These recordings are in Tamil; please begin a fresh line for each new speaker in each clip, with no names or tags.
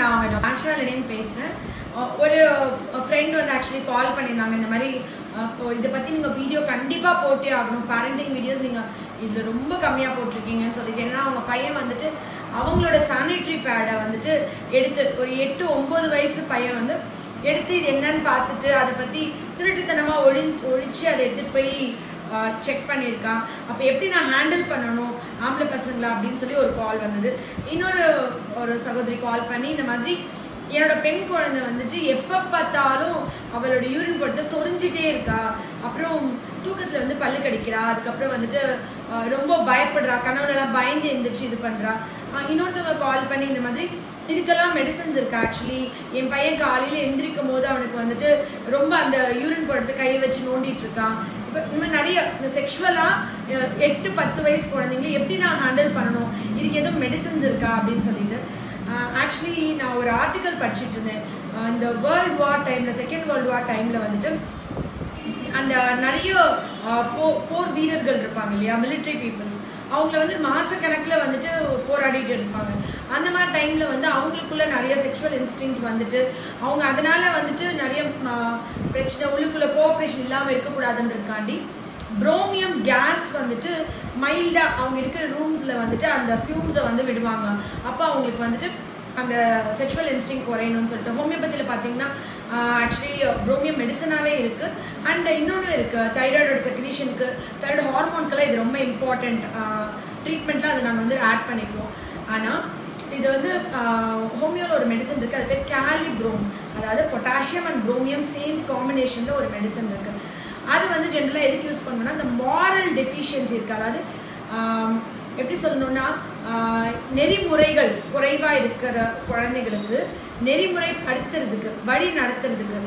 நான் அவங்க ஆஷா லெனின் பேசுகிறேன் ஒரு ஃப்ரெண்ட் வந்து ஆக்சுவலி கால் பண்ணியிருந்தாங்க. இந்த மாதிரி இதை பற்றி நீங்கள் வீடியோ கண்டிப்பாக போட்டே ஆகணும். பேரண்டிங் வீடியோஸ் நீங்கள் இதில் ரொம்ப கம்மியாக போட்டிருக்கீங்கன்னு சொல்லிட்டு. ஏன்னா அவங்க பையன் வந்துட்டு அவங்களோட சானிட்ரி பேடை வந்துட்டு எடுத்து ஒரு எட்டு ஒம்பது வயசு பையன் வந்து எடுத்து இது என்னன்னு பார்த்துட்டு அதை பற்றி திருட்டுத்தனமாக ஒழிஞ்சு ஒழிச்சு அதை எடுத்துகிட்டு போய் செக் பண்ணியிருக்கான். அப்போ எப்படி நான் ஹேண்டில் பண்ணணும்? ஆம்பளை பசங்களா அப்படின்னு சொல்லி ஒரு கால் வந்தது. இன்னொரு ஒரு சகோதரி கால் பண்ணி இந்த மாதிரி என்னோட பெண் குழந்தை வந்துட்டு எப்போ பார்த்தாலும் அவளோட யூரின் போட்டு சொரிஞ்சிட்டே இருக்கா. அப்புறம் தூக்கத்தில் வந்து பல்லு கடிக்கிறா. அதுக்கப்புறம் வந்துட்டு ரொம்ப பயப்படுறா. கனவுலலாம் பயந்து எழுந்திரிச்சு இது பண்ணுறா இன்னொருத்தவங்க கால் பண்ணி இந்த மாதிரி இதுக்கெல்லாம் மெடிசன்ஸ் இருக்கு ஆக்சுவலி என் பையன் காலையில் எந்திரிக்கும் போது அவனுக்கு வந்துட்டு ரொம்ப அந்த யூரின் போடுறது கை வச்சு நோண்டிட்டு இருக்கான் இப்போ இந்த நிறைய செக்ஷுவலாக எட்டு பத்து வயசு குழந்தைங்களை எப்படி நான் ஹேண்டில் பண்ணணும்? இதுக்கு எதுவும் மெடிசன்ஸ் இருக்கா அப்படின்னு சொல்லிட்டு. ஆக்சுவலி நான் ஒரு ஆர்டிக்கல் படிச்சுட்டு இருந்தேன். இந்த வேர்ல்ட் வார் டைமில் செகண்ட் வேர்ல்ட் வார் டைமில் வந்துட்டு அந்த நிறைய போ போர் வீரர்கள் இருப்பாங்க இல்லையா? மிலிட்ரி பீப்புள்ஸ் அவங்கள வந்து மாசக்கணக்கில் வந்துட்டு போராடிட்டு இருப்பாங்க. அந்த மாதிரி டைமில் வந்து அவங்களுக்குள்ள நிறைய செக்ஷுவல் இன்ஸ்டிங் வந்துட்டு அவங்க அதனால வந்துட்டு நிறைய பிரச்சனை உள்ளுக்குள்ளே கோஆப்ரேஷன் இல்லாமல் இருக்கக்கூடாதுன்றதுக்காண்டி ப்ரோமியம் கேஸ் வந்துட்டு மைல்டாக அவங்க இருக்கிற ரூம்ஸில் வந்துட்டு அந்த ஃபியூம்ஸை வந்து விடுவாங்க. அப்போ அவங்களுக்கு வந்துட்டு அந்த செக்ஷுவல் இன்ஸ்டிங் குறையணும்னு சொல்லிட்டு ஹோமியோபதியில் பார்த்தீங்கன்னா ஆக்சுவலி ப்ரோமியம் மெடிசனாகவே இருக்குது அண்ட் இன்னொன்று இருக்குது தைராய்டோட செக்ரீஷனுக்கு தைராய்டு ஹார்மோன்க்கெல்லாம் இது ரொம்ப இம்பார்ட்டண்ட் ட்ரீட்மெண்ட்டில் அதை நாங்கள் வந்து ஆட் பண்ணிக்குவோம். ஆனால் இது வந்து ஹோமியோவில் ஒரு மெடிசன் இருக்குது அது பேர் கேலிப்ரோம் அதாவது பொட்டாசியம் அண்ட் ப்ரோமியம் சேர்ந்து காம்பினேஷனில் ஒரு மெடிசன் இருக்குது அது வந்து ஜென்ரலாக எதுக்கு யூஸ் பண்ணணும்னா இந்த மாரல் டெஃபிஷியன்சி இருக்குது அதாவது எப்படி சொல்லணும்னா நெறிமுறைகள் குறைவாக இருக்கிற குழந்தைகளுக்கு நெறிமுறைப்படுத்துறதுக்கு வழி நடத்துறதுக்கு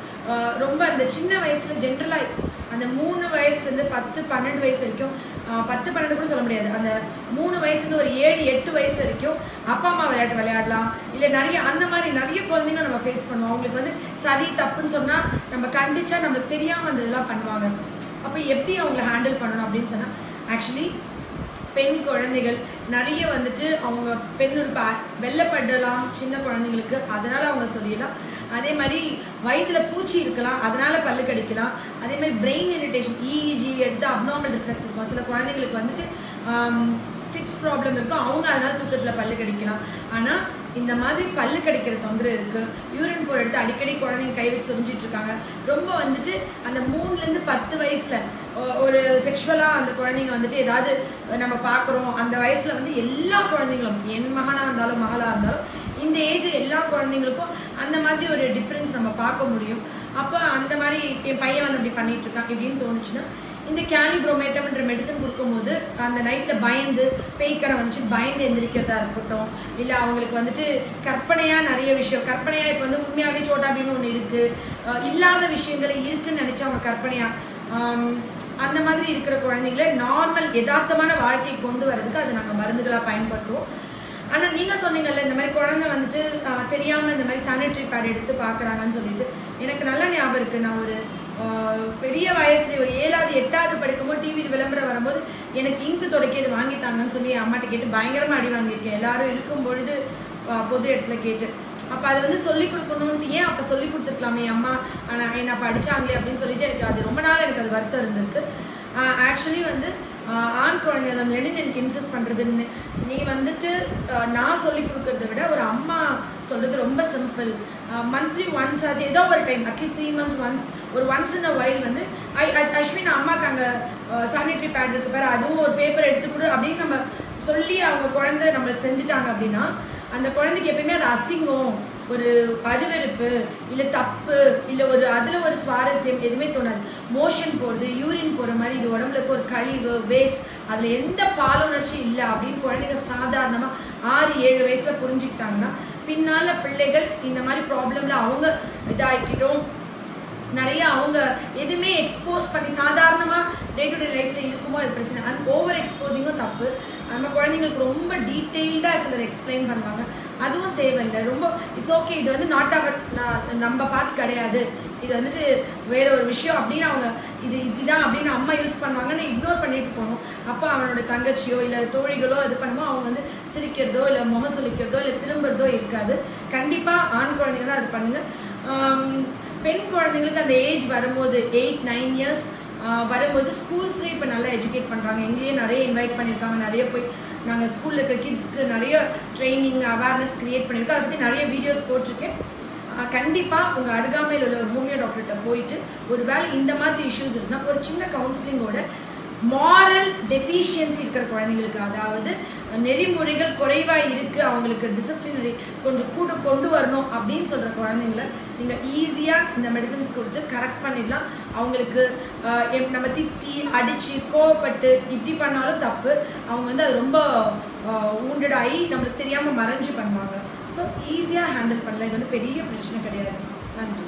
ரொம்ப அந்த சின்ன வயசில் ஜென்ரலாக அந்த மூணு வயசுலேருந்து பத்து பன்னெண்டு வயசு வரைக்கும் பத்து பன்னெண்டு கூட சொல்ல முடியாது. அந்த மூணு வயசுலேருந்து ஒரு ஏழு எட்டு வயசு வரைக்கும் அப்பா அம்மா விளையாட்டு விளையாடலாம். இல்லை நிறைய அந்த மாதிரி நிறைய குழந்தைங்க நம்ம ஃபேஸ் பண்ணுவோம். அவங்களுக்கு வந்து சரி தப்புன்னு சொன்னால் நம்ம கண்டிச்சா நம்மளுக்கு தெரியாமல் அந்த இதெல்லாம் பண்ணுவாங்க. அப்போ எப்படி அவங்கள ஹேண்டில் பண்ணணும் அப்படின்னு சொன்னால் ஆக்சுவலி பெண் குழந்தைகள் நிறைய வந்துட்டு அவங்க பெண் உறுப்பு வெள்ளப்படலாம் சின்ன குழந்தைங்களுக்கு அதனால அவங்க சொல்லிடலாம். அதே மாதிரி வயிற்றுல பூச்சி இருக்கலாம் அதனால பல்லு கடிக்கலாம். அதே மாதிரி பிரெயின் இரிட்டேஷன் இஇஜி எடுத்து அப்நார்மல் ரிஃப்ளெக்ஸ் இருக்கும். சில குழந்தைங்களுக்கு வந்துட்டு ஃபிக்ஸ் ப்ராப்ளம் இருக்கும். அவங்க அதனால தூக்கத்தில் பல்லு கடிக்கலாம். ஆனால் இந்த மாதிரி பல்லு கிடைக்கிற தொந்தரவு இருக்கு. யூரின் போர் எடுத்து அடிக்கடி குழந்தைங்க கை வச்சு சொரிஞ்சிட்டு இருக்காங்க ரொம்ப வந்துட்டு அந்த மூணுலேருந்து பத்து வயசுல ஒரு செக்ஷுவலாக அந்த குழந்தைங்க வந்துட்டு ஏதாவது நம்ம பார்க்குறோம் அந்த வயசுல வந்து எல்லா குழந்தைங்களும் என் மகனாக இருந்தாலும் மகளாக இருந்தாலும் இந்த ஏஜ் எல்லா குழந்தைங்களுக்கும் அந்த மாதிரி ஒரு டிஃப்ரென்ஸ் நம்ம பார்க்க முடியும். அப்போ அந்த மாதிரி என் பையன் வந்து அப்படி பண்ணிட்டு இப்படின்னு தோணுச்சுன்னா இந்த கேலிப்ரோமேட்டம்ன்ற மெடிசன் கொடுக்கும்போது அந்த நைட்டில் பயந்து பேய்க்கடை வந்துச்சு பயந்து எந்திரிக்கிறதா இருக்கட்டும் இல்லை அவங்களுக்கு வந்துட்டு கற்பனையாக நிறைய விஷயம் கற்பனையாக இப்போ வந்து உண்மையாகவே சோட்டா பீம்னு ஒன்று இருக்குது இல்லாத விஷயங்கள் இருக்குதுன்னு நினச்சி அவங்க கற்பனையாக அந்த மாதிரி இருக்கிற குழந்தைங்களை நார்மல் யதார்த்தமான வாழ்க்கை கொண்டு வரதுக்கு அது நாங்கள் மருந்துகளாக பயன்படுத்துவோம். ஆனால் நீங்கள் சொன்னீங்கல்ல இந்த மாதிரி குழந்தை வந்துட்டு தெரியாமல் இந்த மாதிரி சானிட்டரி பேட் எடுத்து பார்க்குறாங்கன்னு சொல்லிட்டு எனக்கு நல்ல ஞாபகம் இருக்குது நான் ஒரு பெரிய வயசுல ஒரு ஏழாவது எட்டாவது படிக்கும்போது டிவியில் விளம்பரம் வரும்போது எனக்கு இங்கு துடைக்க இது வாங்கித்தாங்கன்னு சொல்லி என் அம்மாட்ட கேட்டு பயங்கரமாக அடி வாங்கியிருக்கேன். எல்லாரும் இருக்கும் பொழுது பொது இடத்துல கேட்டு. அப்போ அதை வந்து சொல்லி கொடுக்கணும்னு ஏன் அப்போ சொல்லி கொடுத்துருக்கலாமே அம்மா? ஆனால் என்ன படிச்சாங்களே அப்படின்னு சொல்லிட்டு எனக்கு அது ரொம்ப நாள் எனக்கு அது வருத்தம் இருந்திருக்கு. ஆக்சுவலி வந்து ஆண் குழந்தை அந்த லெனின் எனக்கு இன்சஸ்ட் பண்ணுறதுன்னு நீ வந்துட்டு நான் சொல்லி கொடுக்கறத விட ஒரு அம்மா சொல்கிறது ரொம்ப சிம்பிள் மந்த்லி ஒன்ஸ் ஆச்சு. ஏதோ ஒரு time at least three months once ஒரு ஒன்ஸ் இன் அ வைல் வந்து ஐ அஸ்வின் அம்மாக்கு அங்கே சானிட்டரி பேட் இருக்கு பாரு அதுவும் ஒரு பேப்பர் எடுத்து கொடு அப்படின்னு நம்ம சொல்லி அவங்க குழந்தை நம்மளுக்கு செஞ்சுட்டாங்க அப்படின்னா அந்த குழந்தைக்கு எப்பயுமே அது அசிங்கம் ஒரு அருவெருப்பு இல்லை தப்பு இல்லை ஒரு அதில் ஒரு சுவாரஸ்யம் எதுவுமே தோணாது. மோஷன் போகிறது யூரின் போகிற மாதிரி இது உடம்புல இருக்க ஒரு கழிவு வேஸ்ட் அதில் எந்த பாலுணர்ச்சி இல்லை அப்படின்னு குழந்தைங்க சாதாரணமாக ஆறு ஏழு வயசில் புரிஞ்சுக்கிட்டாங்கன்னா பின்னால் பிள்ளைகள் இந்த மாதிரி ப்ராப்ளமில் அவங்க இதாகிக்கிட்டோம் நிறைய அவங்க எதுவுமே எக்ஸ்போஸ் பண்ணி சாதாரணமாக டே டு டே லைஃப்பில் இருக்குமோ அது பிரச்சனை. அண்ட் ஓவர் எக்ஸ்போசிங்கும் தப்பு. நம்ம குழந்தைங்களுக்கு ரொம்ப டீட்டெயில்டாக சிலர் எக்ஸ்பிளைன் பண்ணுவாங்க. அதுவும் தேவையில்லை. ரொம்ப இட்ஸ் ஓகே இது வந்து நாட் அவர் நம்ம பார்த்து கிடையாது. இது வந்துட்டு வேற ஒரு விஷயம் அப்படின்னு அவங்க இது இப்படிதான் அப்படின்னு அம்மா யூஸ் பண்ணுவாங்கன்னு இக்னோர் பண்ணிட்டு போகணும். அப்போ அவனோட தங்கச்சியோ இல்லை தோழிகளோ இது பண்ணுமோ அவங்க வந்து சிரிக்கிறதோ இல்லை முகம் சுளிக்கிறதோ இல்லை திரும்புறதோ இருக்காது. கண்டிப்பாக ஆண் குழந்தைங்களாம் அது பண்ணுங்கள் பெண் குழந்தைங்களுக்கு அந்த ஏஜ் வரும்போது எயிட் நைன் இயர்ஸ் வரும்போது ஸ்கூல்ஸ்லேயே இப்போ நல்லா எஜுகேட் பண்ணுறாங்க எங்கேயே நிறைய இன்வைட் பண்ணியிருக்காங்க நிறைய போய் நாங்கள் ஸ்கூலில் இருக்கிற கிட்ஸ்க்கு நிறைய ட்ரைனிங் அவேர்னஸ் க்ரியேட் பண்ணியிருக்கோம் அது நிறைய வீடியோஸ் போட்டிருக்கேன். கண்டிப்பாக உங்கள் அருகாமையில் உள்ள ஒரு ஹோமியோ டாக்டர்கிட்ட போயிட்டு ஒரு வேளை இந்த மாதிரி இஷ்யூஸ் இருக்குன்னா ஒரு சின்ன கவுன்சிலிங்கோட மாரல் டெஃபிஷியன்சி இருக்கிற குழந்தைங்களுக்கு அதாவது நெறிமுறைகள் குறைவாக இருக்குது அவங்களுக்கு டிசிப்ளினரி கொஞ்சம் கூட கொண்டு வரணும் அப்படின்னு சொல்கிற குழந்தைங்கள நீங்கள் ஈஸியாக இந்த மெடிசன்ஸ் கொடுத்து கரெக்ட் பண்ணிடலாம். அவங்களுக்கு நம்ம திட்டி அடித்து கோவப்பட்டு இப்படி பண்ணாலும் தப்பு. அவங்க வந்து அது ரொம்ப ஊண்டடாகி நம்மளுக்கு தெரியாமல் மறைஞ்சு பண்ணுவாங்க. ஸோ ஈஸியாக ஹேண்டில் பண்ணலாம். இது வந்து பெரிய பிரச்சனை கிடையாது. நன்றி.